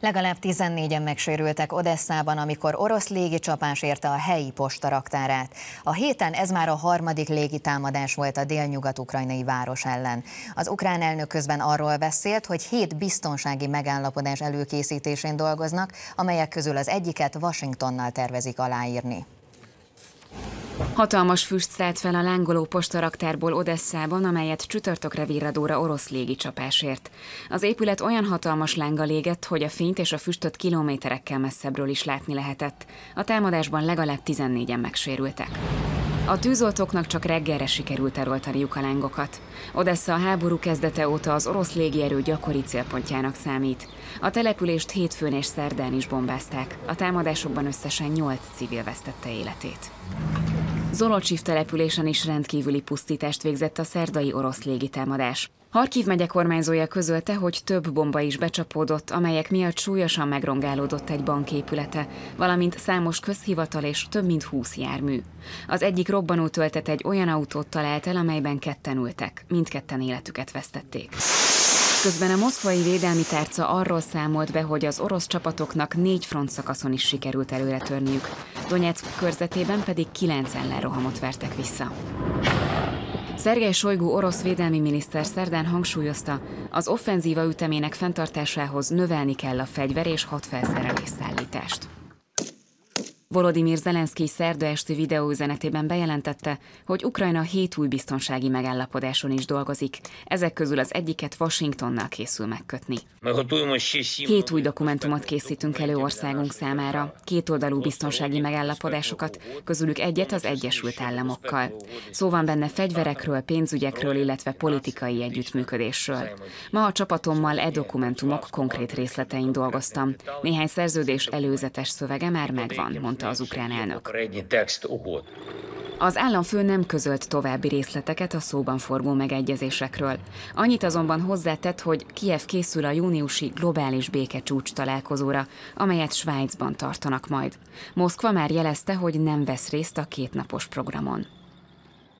Legalább 14-en megsérültek Odesszában, amikor orosz légicsapás érte a helyi postaraktárát. A héten ez már a harmadik légitámadás volt a délnyugat-ukrajnai város ellen. Az ukrán elnök közben arról beszélt, hogy hét biztonsági megállapodás előkészítésén dolgoznak, amelyek közül az egyiket Washingtonnal tervezik aláírni. Hatalmas füst szállt fel a lángoló postaraktárból Odesszában, amelyet csütörtökre virradóra orosz légicsapásért. Az épület olyan hatalmas lánga légett, hogy a fényt és a füstöt kilométerekkel messzebbről is látni lehetett. A támadásban legalább 14-en megsérültek. A tűzoltóknak csak reggelre sikerült eloltaniuk a lángokat. Odessa a háború kezdete óta az orosz légierő gyakori célpontjának számít. A települést hétfőn és szerdán is bombázták. A támadásokban összesen 8 civil vesztette életét. Zolocsiv településen is rendkívüli pusztítást végzett a szerdai orosz légitámadás. Harkiv megye kormányzója közölte, hogy több bomba is becsapódott, amelyek miatt súlyosan megrongálódott egy banképülete, valamint számos közhivatal és több mint húsz jármű. Az egyik robbanó töltet egy olyan autót talált el, amelyben ketten ültek, mindketten életüket vesztették. Közben a moszkvai védelmi tárca arról számolt be, hogy az orosz csapatoknak négy front szakaszon is sikerült előre törniük. Donetsk körzetében pedig kilenc ellenrohamot vertek vissza. Szergej Sojgu orosz védelmi miniszter szerdán hangsúlyozta, az offenzíva ütemének fenntartásához növelni kell a fegyver és hadfelszerelés szállítást. Volodymyr Zelenszky szerda esti videóüzenetében bejelentette, hogy Ukrajna hét új biztonsági megállapodáson is dolgozik. Ezek közül az egyiket Washingtonnal készül megkötni. Hét új dokumentumot készítünk elő országunk számára, kétoldalú biztonsági megállapodásokat, közülük egyet az Egyesült Államokkal. Szó van benne fegyverekről, pénzügyekről, illetve politikai együttműködésről. Ma a csapatommal e dokumentumok konkrét részletein dolgoztam. Néhány szerződés előzetes szövege már megvan, mondta mondta az ukrán elnök. Az államfő nem közölt további részleteket a szóban forgó megegyezésekről. Annyit azonban hozzátett, hogy Kiev készül a júniusi globális békecsúcs találkozóra, amelyet Svájcban tartanak majd. Moszkva már jelezte, hogy nem vesz részt a kétnapos programon.